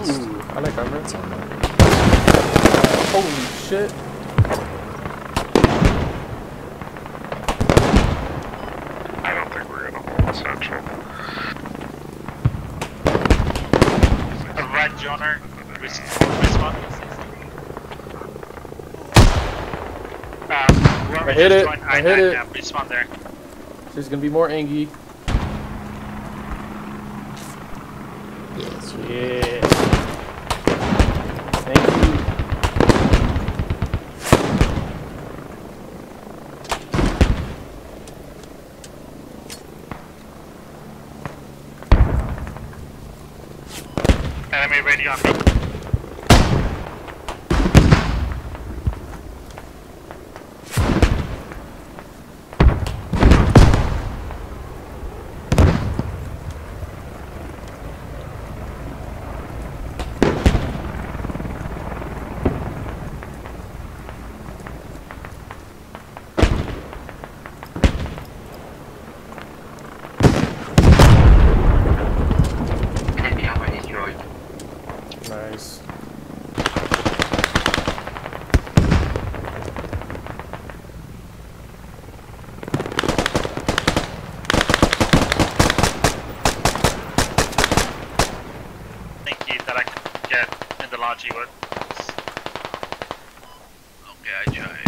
automatic? I read something. Holy shit. I don't think we're gonna hold central. A red Johnner. This this one. Um, I hit it, joined I I-9 hit it. camp, This one there. There's gonna be more Angie. Yes. Yeah. Enemy radio on me. Enemy armor destroyed. Nice. Thank you that I can get in the lodge with. Okay, I tried.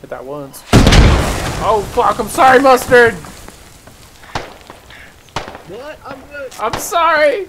Hit that once. Oh fuck, I'm sorry, Mustard! What? I'm good. I'm sorry!